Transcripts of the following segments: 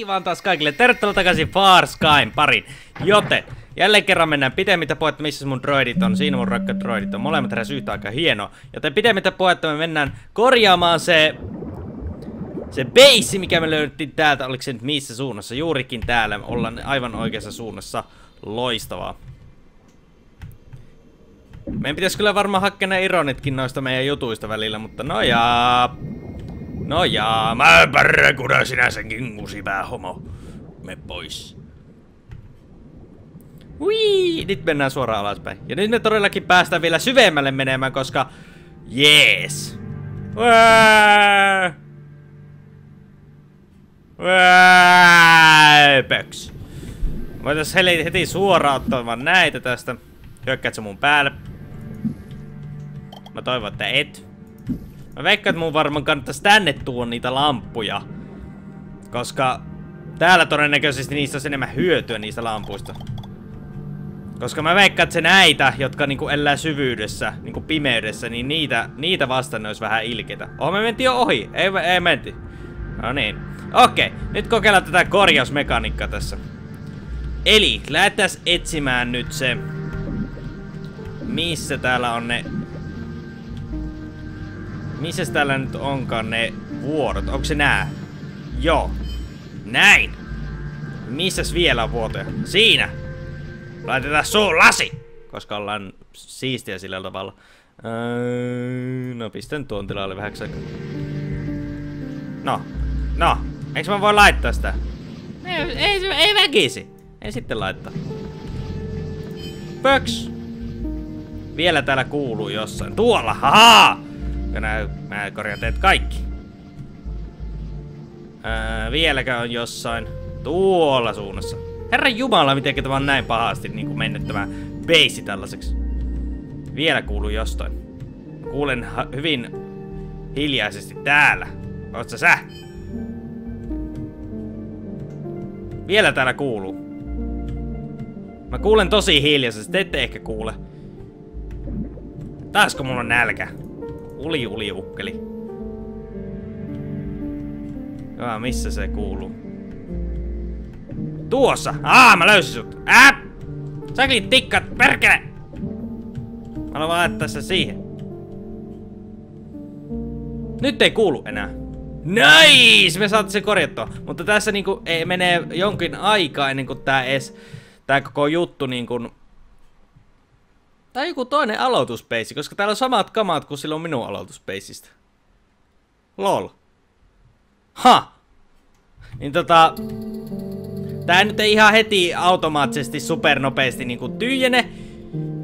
Hei vaan taas kaikille, tervetuloa takaisin Far Skyn parin. Joten, jälleen kerran mennään pitemmittä puhetta, missä mun droidit on. Siinä mun rakkaat droidit on, molemmat heräs yhtä aikaa hieno. Joten pitemmittä puhetta me mennään korjaamaan se... Se base, mikä me löydettiin täältä, oliko se nyt missä suunnassa? Juurikin täällä, ollaan aivan oikeassa suunnassa. Loistavaa. Meidän pitäisi kyllä varmaan hakea ne ironitkin noista meidän jutuista välillä, mutta no jaa. No jaa, mä pärrä, sinä sen kingusipää homo. Me pois. Ui, nyt mennään suoraan alaspäin. Ja nyt me todellakin päästään vielä syvemmälle menemään, koska... Jees. Pöks. Voitais heti suoraan ottamaan näitä tästä. Hyökkäät se mun päälle. Mä toivon, että et. Mä veikkaan, että mun varmaan kannattaisi tänne tuoda niitä lampuja. Koska täällä todennäköisesti niistä olisi enemmän hyötyä niistä lampuista. Koska mä veikkaan, että se näitä, jotka niinku elää syvyydessä, niinku pimeydessä, niin niitä, niitä vastaan olisi vähän ilkeitä. Oh, me mentiin jo ohi. Ei, ei menti. No niin. Okei, nyt kokeillaan tätä korjausmekaniikkaa tässä. Eli, lähdetään etsimään nyt se... Missä täällä on ne missä täällä nyt onkaan ne vuorot? Onko se nää? Joo. Näin. Missäs vielä on vuotoja? Siinä! Laitetaan suu lasi! Koska ollaan siistiä sillä tavalla. Öö, no pistän tuon tilalle aikaa. No. No. Eikö mä voi laittaa sitä? Ei, ei, ei väkisi. Ei sitten laittaa. Pöks! Vielä täällä kuuluu jossain. Tuolla! Haha! Nää, mä korjaan teet kaikki. Ää, vieläkö on jossain tuolla suunnassa? Herra Jumala, miten tämä on näin pahasti niin kuin mennyt tämä base tällaiseksi. Vielä kuuluu jostain. Kuulen hyvin hiljaisesti täällä. Ootko sä? Vielä täällä kuuluu. Mä kuulen tosi hiljaisesti, te ette ehkä kuule. Taasko mulla on nälkä? Uli uli ukkeli. Hyvä, missä se kuuluu? Tuossa! Aa, mä löysin sut! Ää! Säklit tikkat, perkele! Mä haluan laittaa se siihen. Nyt ei kuulu enää. Nice! Me saatiin se korjattua. Mutta tässä niinku ei, menee jonkin aikaa ennen kuin tää edes, tää koko juttu niinku tai joku toinen aloituspeisi, koska täällä on samat kamat kuin silloin minun aloituspeisistä. Lol. Ha! Niin tota... Tää nyt ei ihan heti automaattisesti supernopeasti niinku tyhjene.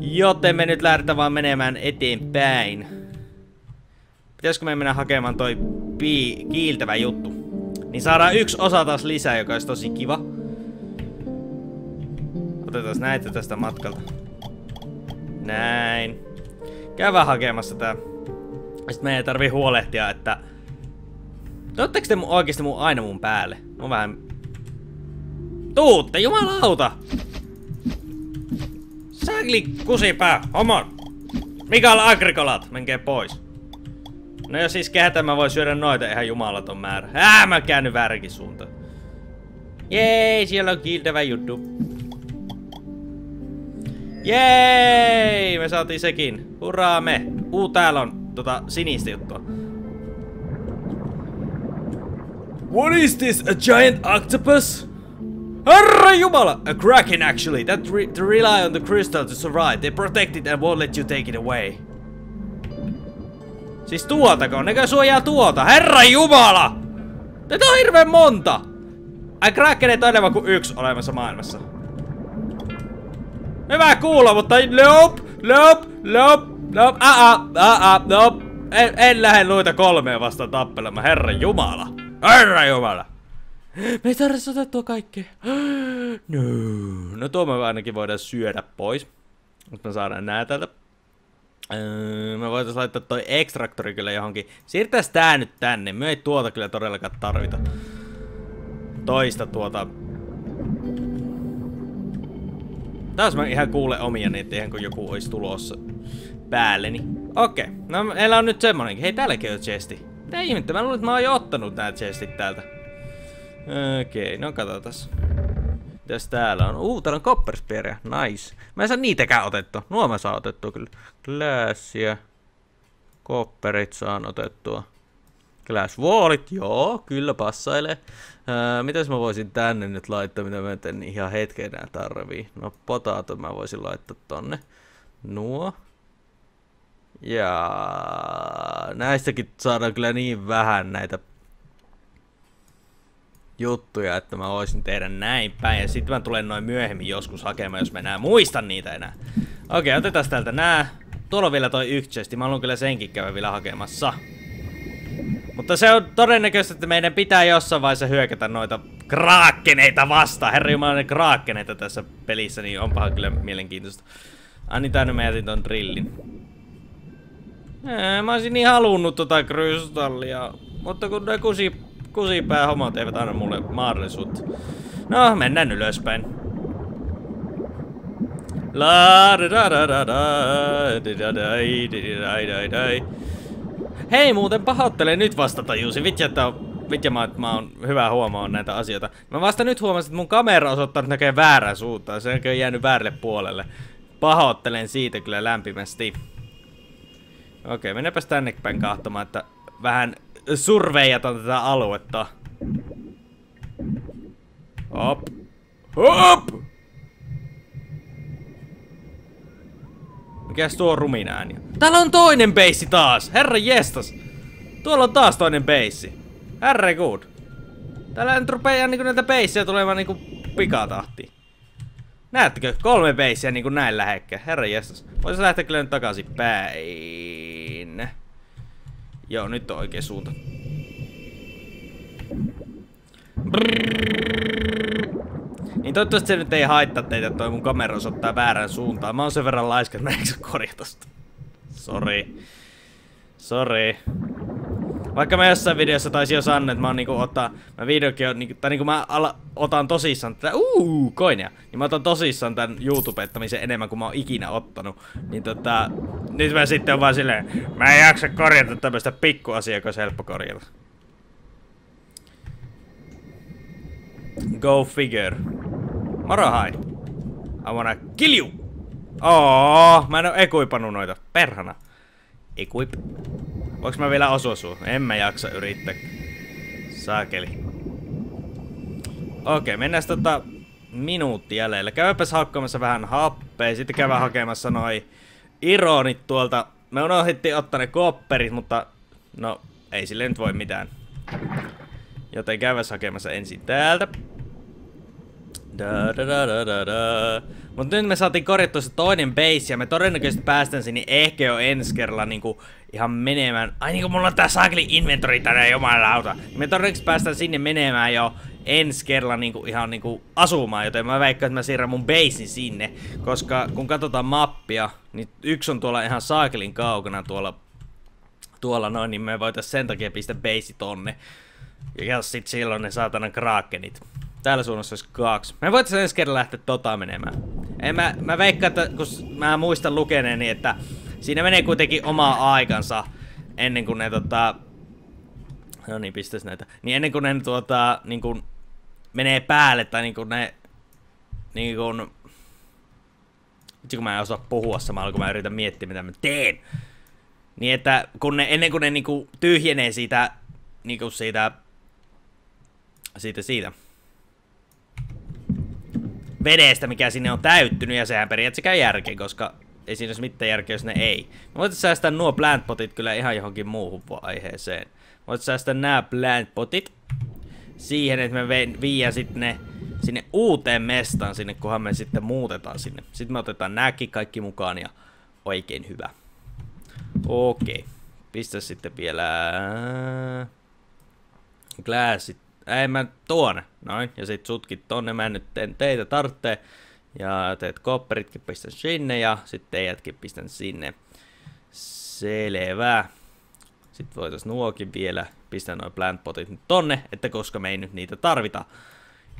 Joten me nyt lähdetään vaan menemään eteenpäin. Pitäisikö me mennä hakemaan toi pii kiiltävä juttu? Niin saadaan yksi osa taas lisää, joka olisi tosi kiva. Otetaan näitä tästä matkalta. Näin. Käy hakemassa tää. Sitten meidän ei tarvii huolehtia, että... Otteko te oikeesti mun aina mun päälle? On vähän... Tuutte, jumalauta! Säkli kusipää, homo! Mikael Agrikolat, menkää pois. No jos siis kehätä mä voin syödä noita ihan jumalaton määrä. Ää, mä käänny väärinkin suuntaan. Jee, siellä on kiiltävä juttu. Jei! Me saatiin sekin. Hurraa me. Uu, täällä on tota sinistä juttua. What is this? A giant octopus? Herra Jumala! A kraken actually. That re to rely on the crystal to survive. They protect it and won't let you take it away. Siis tuotako? Nekö suojaa tuota? Herra Jumala! Tätä on hirveen monta! Ai krakenit on enemmän kuin yksi olemassa maailmassa. Hyvä kuulla, mutta nope, nope, nope, nope, a a a a nope. En, en lähde noita kolmea vastaan tappelemaan, herra jumala. Herra jumala. Me ei tarvitse otettua kaikkea. No. No tuo me ainakin voidaan syödä pois. Mutta me saadaan nää täältä. Öö, me voitais laittaa toi ekstraktori kyllä johonkin. Siirtäis tää nyt tänne. Me ei tuota kyllä todellakaan tarvita. Toista tuota Taas mä ihan kuule omia niitä ihan kun joku olisi tulossa päälleni. Okei, okay. no meillä on nyt semmonenkin. Hei, täälläkin on chesti. Mitä ihmettä? Mä luulen, että mä oon jo ottanut nää chestit täältä. Okei, okay, no katsotaan. Mitäs täällä on? Uu, täällä on copperspearia. Nice. Mä en saa niitäkään otettu. Nuo mä saan otettua kyllä. Glassia. Kopperit saan otettua. Glass wallit, joo, kyllä passailee. Öö, mitäs mä voisin tänne nyt laittaa, mitä mä en ihan hetken enää tarvii? No potato mä voisin laittaa tonne. Nuo. Ja näistäkin saadaan kyllä niin vähän näitä juttuja, että mä voisin tehdä näin päin. Ja sitten mä tulen noin myöhemmin joskus hakemaan, jos mä enää muistan niitä enää. Okei, otetaan täältä nää. Tuolla on vielä toi yksi chesti. Mä haluan kyllä senkin käydä vielä hakemassa. Mutta se on todennäköistä, että meidän pitää jossain vaiheessa hyökätä noita kraakkeneita vastaan. Herra Jumala, ne kraakkeneita tässä pelissä, niin onpahan kyllä mielenkiintoista. Niin, tänne mä jätin ton drillin. Mä olisin niin halunnut tota krystallia. Mutta kun ne kusi, kusipää homot eivät anna mulle mahdollisuutta. No, mennään ylöspäin. La da da da da da da da da da da Hei muuten pahoittelen nyt vasta tajusin. Vitsi, että vitsi, mä, mä oon hyvä huomaa näitä asioita. Mä vasta nyt huomasin, että mun kamera osoittaa nyt näkee väärään suuntaan. Se on jäänyt väärälle puolelle. Pahoittelen siitä kyllä lämpimästi. Okei, mennäpäs tänne päin kahtomaan, että vähän surveijataan tätä aluetta. Hop. Hop! Mikäs tuo rumin ääni? Täällä on toinen beissi taas! Herra jestas! Tuolla on taas toinen beissi. Herre good. Täällä nyt rupeaa niinku näitä beissiä tulemaan niinku pikatahti. Näettekö? Kolme beissiä niinku näin lähekkä. Herra jestas. Voisi lähteä kyllä nyt takaisin päin. Joo, nyt on oikea suunta. Niin toivottavasti se nyt ei haittaa teitä, toi mun kamera osoittaa väärän suuntaan. Mä oon sen verran laiska, että mä eikö korjata sitä. Sori. Sori. Vaikka mä jossain videossa taisin jo sanoa, että mä oon niinku ottaa, mä videokin niinku, tai niinku mä ala, otan tosissaan tätä, uuu, koinia, niin mä otan tosissaan tän YouTube-ettamisen enemmän kuin mä oon ikinä ottanut. Niin tota, nyt mä sitten on vaan silleen, mä en jaksa korjata tämmöstä pikkuasiaa, joka on helppo korjata. Go figure. Moro hai. I wanna kill you! Oh, mä en oo ekuipannut noita. Perhana. Equip. Voinko mä vielä osua sua? En mä jaksa yrittää. Saakeli. Okei, mennään tota minuutti jäljellä. Käypäs hakkaamassa vähän happea, sitten käydään hakemassa noi ironit tuolta. Me unohdittiin ottaa ne kopperit, mutta no, ei sille nyt voi mitään. Joten käyväs hakemassa ensin täältä. Da, da, da, da, da, da. Mut nyt me saatiin korjattua se toinen base ja me todennäköisesti päästään sinne ehkä jo ensi kerralla niinku ihan menemään. Ai niinku mulla on tää sakli inventori tänne jumalauta. Me todennäköisesti päästään sinne menemään jo ensi kerralla niinku ihan niinku asumaan, joten mä väikkaan, että mä siirrän mun basein sinne. Koska kun katsotaan mappia, niin yksi on tuolla ihan saakelin kaukana tuolla, tuolla noin, niin me voitais sen takia pistää base tonne. Ja sit silloin ne saatana krakenit. Täällä suunnassa olisi kaksi. Mä voitais ensi kerran lähteä tota menemään. En mä, mä veikkaan, että kun mä muistan lukeneeni, että siinä menee kuitenkin oma aikansa ennen kuin ne tota... No niin, pistäis näitä. Niin ennen kuin ne tuota, niin kuin menee päälle tai niin kuin ne... Niin kuin... Vitsi kun mä en osaa puhua samalla, kun mä yritän miettiä, mitä mä teen. Niin että kun ne, ennen kuin ne niinku tyhjenee siitä, niinku siitä, siitä, siitä, vedestä, mikä sinne on täyttynyt, ja sehän periaatteessa järkeä, koska ei siinä olisi mitään järkeä, jos ne ei. Mä voitais säästää nuo plantpotit kyllä ihan johonkin muuhun aiheeseen. Voit säästää nämä plantpotit siihen, että me viiän sitten ne sinne uuteen mestaan sinne, kunhan me sitten muutetaan sinne. Sitten me otetaan nääkin kaikki mukaan ja oikein hyvä. Okei. Pistä sitten vielä... Glassit ei mä tuonne, noin, ja sit sutkin tonne, mä nyt teen teitä tarvitsee, ja teet kopperitkin pistän sinne, ja sitten teidätkin pistän sinne. Selvä. Sitten voitais nuokin vielä pistää noin plantpotit nyt tonne, että koska me ei nyt niitä tarvita.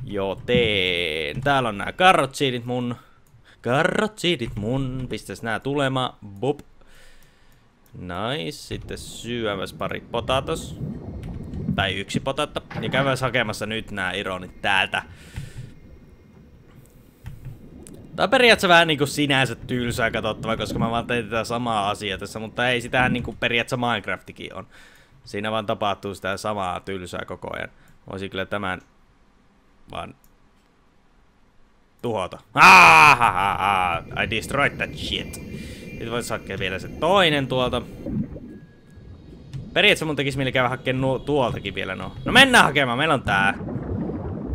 Joten täällä on nämä karrotsiidit mun. Karrotsiidit mun. Pistäis nää tulemaan. Bop. Nice. Sitten syömäs pari potatos. Tai yksi potatta. Ja käydään hakemassa nyt nämä ironit täältä. Tää on periaatteessa vähän niinku sinänsä tylsää katsottava, koska mä vaan tein tätä samaa asiaa tässä, mutta ei sitähän niinku periaatteessa Minecraftikin on. Siinä vaan tapahtuu sitä samaa tylsää koko ajan. Voisin kyllä tämän vaan tuhota. Ah, I destroyed that shit. Nyt voisi hakea vielä se toinen tuolta. Periaatteessa mun tekis mieli käydä hakemaan tuoltakin vielä no. No mennään hakemaan, meillä on tää.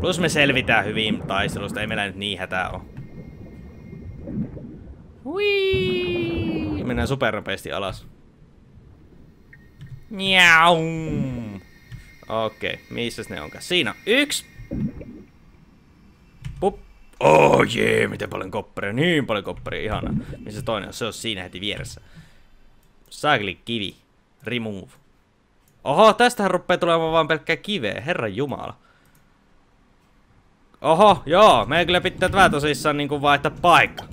Plus me selvitään hyvin taistelusta, ei meillä nyt niin hätää oo. Hui! Mennään supernopeasti alas. Njau! Okei, okay, missä ne onkaan? Siinä yksi. Pup. Oh jee, yeah, miten paljon kopperia. Niin paljon kopperia, ihana. Missä toinen on? Se on siinä heti vieressä. Saakeli kivi. Remove. Oho, tästähän rupeaa tulemaan vaan pelkkää kiveä. Herran jumala. Oho, joo, meidän kyllä pitää vähän tosissaan niinku vaihtaa paikka.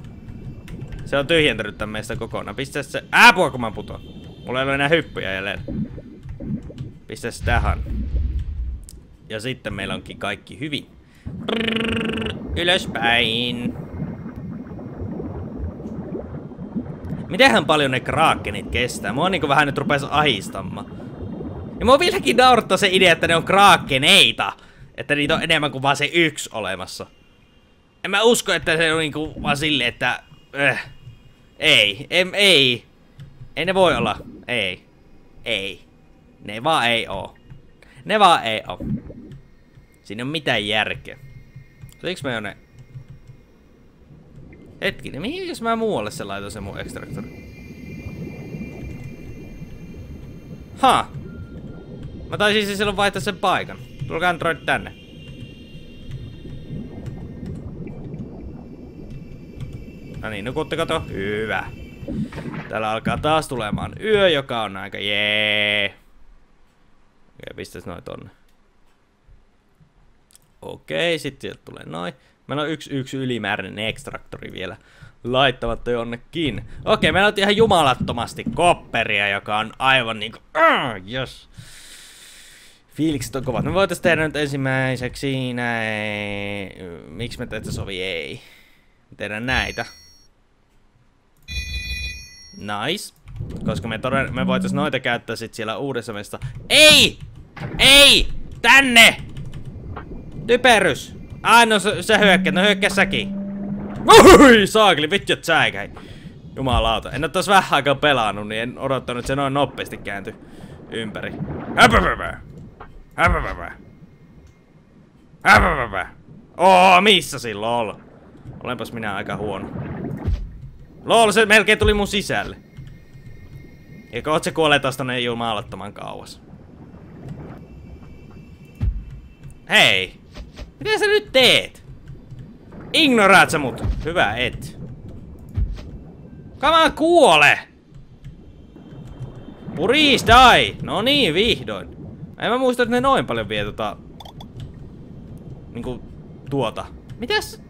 Se on tyhjentänyt tän meistä kokonaan. Pistä se... Ääpua kun mä putoan. Mulla ei ole enää hyppyjä jälleen. Pistä se tähän. Ja sitten meillä onkin kaikki hyvin. Ylöspäin. Mitenhän paljon ne kraakenit kestää? Mua niinku vähän nyt rupes ahistamaan. Ja mua vieläkin naurattaa se idea, että ne on kraakeneita. Että niitä on enemmän kuin vaan se yksi olemassa. En mä usko, että se on niinku vaan silleen, että... Äh, ei, em, ei. Ei ne voi olla. Ei. Ei. Ne vaan ei oo. Ne vaan ei oo. Siinä on mitään järkeä. Oliko me ne? Hetkinen, mihin jos mä muualle se laitan se mun ekstraktori? Ha! Mä taisin siis silloin vaihtaa sen paikan. Tulkaa Android tänne. No niin, nukutteko to? Hyvä. Täällä alkaa taas tulemaan yö, joka on aika jee. Okei, pistäis noin tonne. Okei, sitten sieltä tulee noin. Meillä on yksi, yksi ylimääräinen ekstraktori vielä laittamatta jonnekin. Okei, meillä on ihan jumalattomasti kopperia, joka on aivan niinku... Uh, yes. Fiilikset on kovat. Me voitais tehdä nyt ensimmäiseksi näin... Miksi me teette sovi? Ei. Tehdään näitä. Nice. Koska me, toden, me voitais noita käyttää sit siellä uudessa mesta. Ei! Ei! Tänne! Typerys! Ai no se, se hyökkää, no hyökkää säkin. Ui, saakeli, vittu säikäi. Jumalauta. En oo taas vähän aikaa pelannut, niin en odottanut, että se noin nopeasti kääntyi ympäri. Häpäpäpä! Oo, missä silloin? Olenpas minä aika huono. Lol, se melkein tuli mun sisälle. Ja koot se kuolee taas tonne jumalattoman kauas. Hei! Mitä sä nyt teet? Ignoraat sä mut? Hyvä, et. Come kuole! Puris die! No niin, vihdoin. En mä muista, että ne noin paljon vie tota... Niinku... Tuota. Mitäs?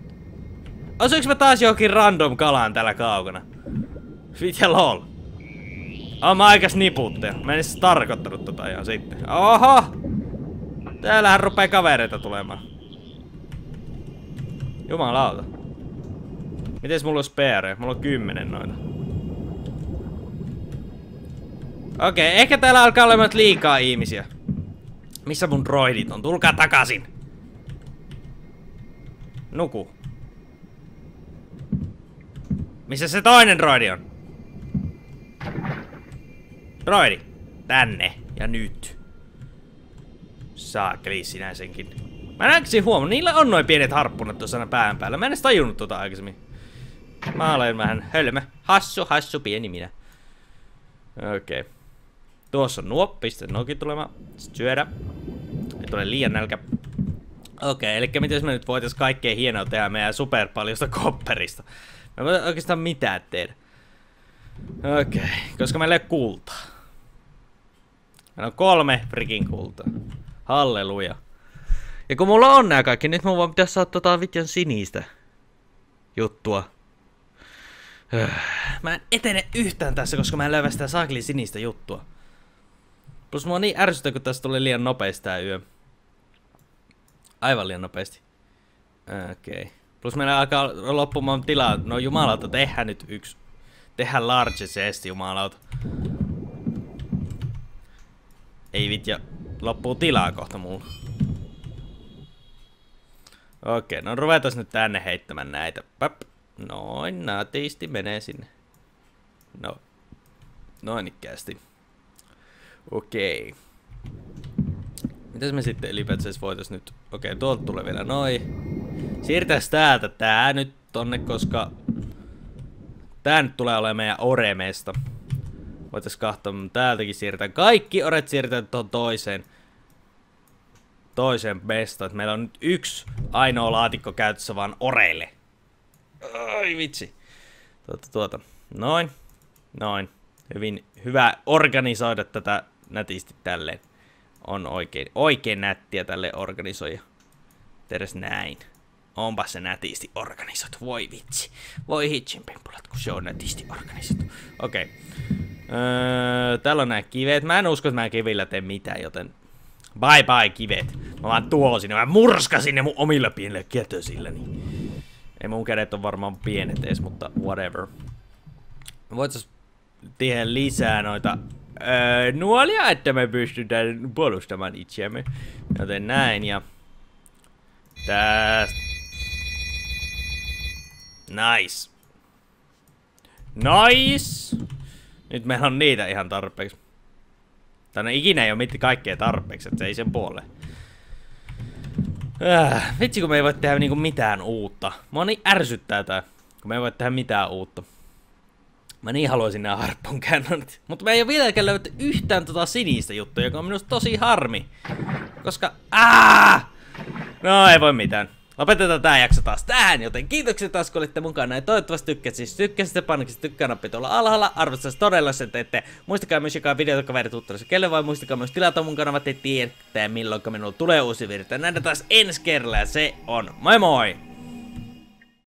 Osuinko mä taas johonkin random kalaan täällä kaukana? Mitä lol? Oh, mä aikas niputte. Mä en tarkoittanut tota ihan sitten. Oho! Täällähän rupee kavereita tulemaan. Jumalauta. Mites mulla olisi PR? Mulla on kymmenen noita. Okei, okay, ehkä täällä alkaa olemaan liikaa ihmisiä. Missä mun droidit on? Tulkaa takaisin! Nuku. Missä se toinen droidi on? Droidi. Tänne. Ja nyt. Saakeli sinä senkin. Mä näkisin huomannut, niillä on noin pienet harppunat tuossa pään päällä. Mä en edes tajunnut tota aikaisemmin. Mä olen vähän hölmö. Hassu, hassu, pieni minä. Okei. Okay. Tuossa on nuo, pistä nokin tulemaan. Syödä. Tule liian nälkä. Okei, okay, eli miten me nyt voitais kaikkea hienoa tehdä meidän superpaljosta kopperista? Mä voi oikeastaan mitään tehdä. Okei, okay, koska meillä ei ole kultaa. Meillä on kolme frikin kultaa. Halleluja. Ja kun mulla on nää kaikki, nyt mun vaan pitäisi saada tota vitjan sinistä juttua. Mä en etene yhtään tässä, koska mä en löyvä sitä sinistä juttua. Plus mua niin ärsytä, kun tästä tuli liian nopeasti tää yö. Aivan liian nopeasti. Okei. Okay. Plus meillä alkaa loppumaan tilaa. No jumalauta, tehdään nyt yksi. Tehdään largest, jumalauta. Ei vitja, loppuu tilaa kohta mulla. Okei, no ruvetaan nyt tänne heittämään näitä. Pap. Noin, natiisti menee sinne. No. Noin ikkäästi. Okei. Mitäs me sitten ylipäätänsä voitais nyt? Okei, tuolta tulee vielä noin. Siirtäis täältä tää nyt tonne, koska... Tää nyt tulee olemaan meidän oremesta. Voitais katsoa, täältäkin siirtää. Kaikki oret siirretään tuohon toiseen. Toiseen mestaan. Meillä on nyt yksi ainoa laatikko käytössä vaan oreille. Ai vitsi. Tuota, tuota. Noin. Noin. Hyvin hyvä organisoida tätä nätisti tälleen. On oikein, oikein nättiä tälle organisoida. Teres näin. Onpa se nätisti organisoitu. Voi vitsi. Voi hitsin pimpulat, kun se on nätisti organisoitu. Okei. Okay. Öö, täällä on nää kivet. Mä en usko, että mä kivillä teen mitään, joten... Bye bye kivet. Mä vaan tuon sinne. Mä murskasin ne mun omilla pienillä kätösillä. Niin. Ei mun kädet on varmaan pienet edes, mutta whatever. Voitais tehdä lisää noita öö, nuolia, että me pystytään puolustamaan itseämme. Joten näin ja... Tästä. Nice. Nice. Nyt meillä on niitä ihan tarpeeksi. Tänne ikinä ei ole mitään kaikkea tarpeeksi, että se ei sen puole. Äh, vitsi kun me ei voi tehdä niinku mitään uutta. Mua niin ärsyttää tää, kun me ei voi tehdä mitään uutta. Mä niin haluaisin nämä cannonit. Mutta me ei ole vieläkään löydetty yhtään tota sinistä juttua, joka on minusta tosi harmi. Koska... Aa! No ei voi mitään. Lopetetaan tää jakso taas tähän, joten kiitoksia taas kun olitte mukana ja toivottavasti tykkäsit. Siis tykkäsitte, painakin tykkää-nappi tuolla alhaalla. Arvostaisi todella sen teette. Muistakaa myös jakaa videota kaverit tuttavassa kelle vai muistakaa myös tilata mun kanavat, että tiedätte milloin minulla tulee uusi virta. Nähdään taas ensi kerralla ja se on moi moi!